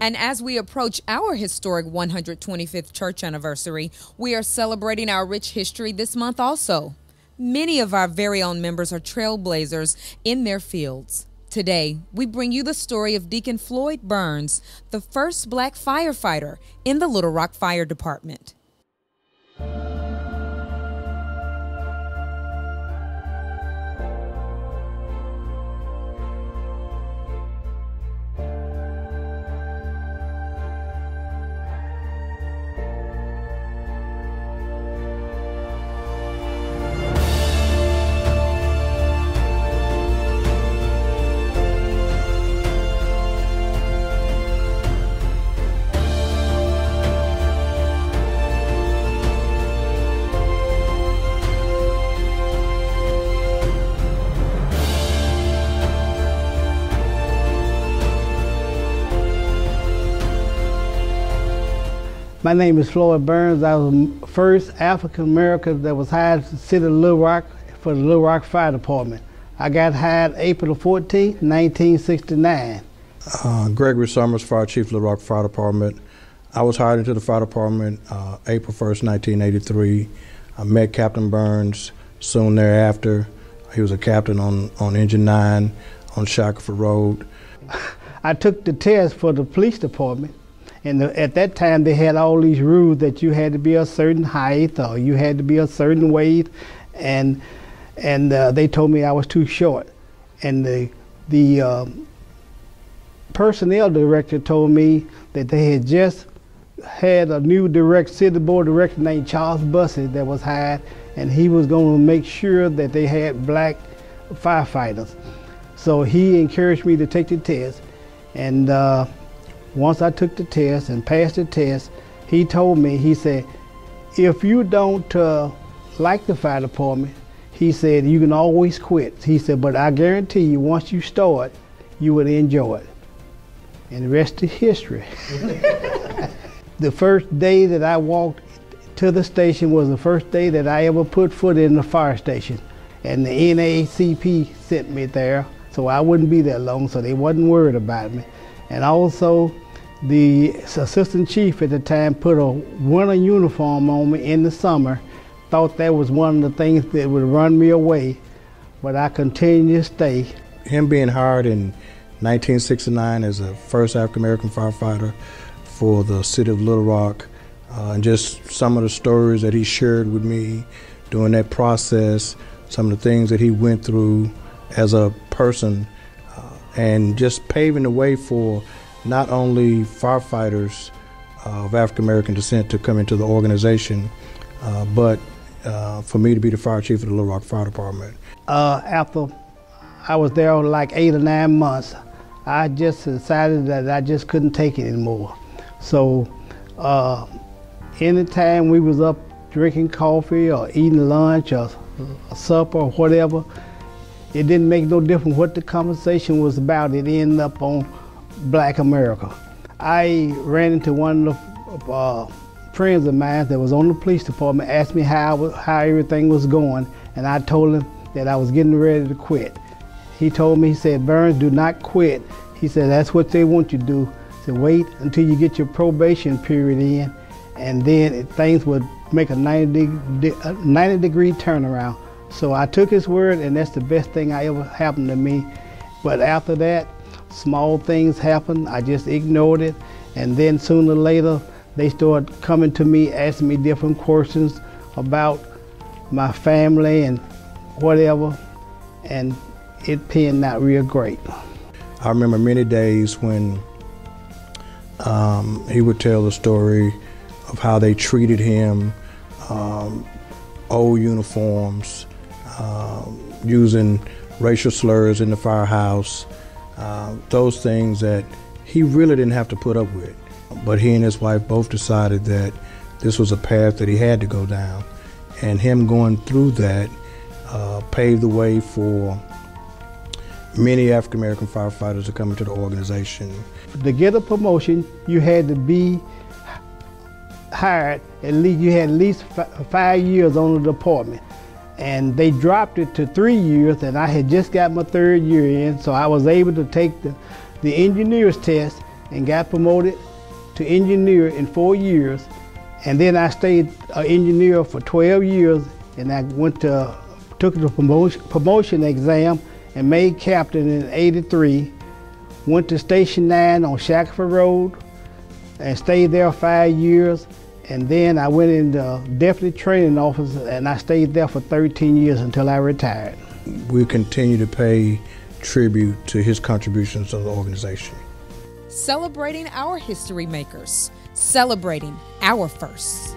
And as we approach our historic 125th church anniversary, we are celebrating our rich history this month also. Many of our very own members are trailblazers in their fields. Today, we bring you the story of Deacon Floyd Burns, the first black firefighter in the Little Rock Fire Department. My name is Floyd Burns. I was the first African American that was hired to the city of Little Rock for the Little Rock Fire Department. I got hired April 14, 1969. Uh, Gregory Summers, Fire Chief, Little Rock Fire Department. I was hired into the fire department uh, April 1st, 1983. I met Captain Burns soon thereafter. He was a captain on, on Engine 9 on Shackelford Road. I took the test for the police department and the, at that time, they had all these rules that you had to be a certain height or you had to be a certain weight, and and uh, they told me I was too short. And the the um, personnel director told me that they had just had a new direct city board director named Charles Bussey that was hired, and he was going to make sure that they had black firefighters. So he encouraged me to take the test, and. Uh, once I took the test and passed the test, he told me, he said, if you don't uh, like the fire department, he said, you can always quit. He said, but I guarantee you, once you start, you will enjoy it. And the rest is history. the first day that I walked to the station was the first day that I ever put foot in the fire station. And the NAACP sent me there, so I wouldn't be there long, so they wasn't worried about me. And also, the assistant chief at the time put a winter uniform on me in the summer. Thought that was one of the things that would run me away, but I continued to stay. Him being hired in 1969 as a first African American firefighter for the city of Little Rock, uh, and just some of the stories that he shared with me during that process, some of the things that he went through as a person and just paving the way for not only firefighters of African American descent to come into the organization, uh, but uh, for me to be the fire chief of the Little Rock Fire Department. Uh, after I was there like eight or nine months, I just decided that I just couldn't take it anymore. So uh, anytime we was up drinking coffee or eating lunch or supper or whatever, it didn't make no difference what the conversation was about. It ended up on Black America. I ran into one of the uh, friends of mine that was on the police department, asked me how, how everything was going, and I told him that I was getting ready to quit. He told me, he said, Burns, do not quit. He said, that's what they want you to do. He said, wait until you get your probation period in, and then things would make a 90, de 90 degree turnaround. So I took his word, and that's the best thing I ever happened to me. But after that, small things happened. I just ignored it, and then sooner or later, they started coming to me, asking me different questions about my family and whatever, and it panned out real great. I remember many days when um, he would tell the story of how they treated him, um, old uniforms, using racial slurs in the firehouse, uh, those things that he really didn't have to put up with. But he and his wife both decided that this was a path that he had to go down. And him going through that uh, paved the way for many African American firefighters to come into the organization. To get a promotion, you had to be hired, at least you had at least five years on the department and they dropped it to three years and I had just got my third year in so I was able to take the, the engineer's test and got promoted to engineer in four years. And then I stayed an engineer for 12 years and I went to, took the promotion, promotion exam and made captain in 83. Went to Station 9 on Shackelford Road and stayed there five years. And then I went into deputy training office and I stayed there for 13 years until I retired. We continue to pay tribute to his contributions to the organization. Celebrating our history makers, celebrating our firsts.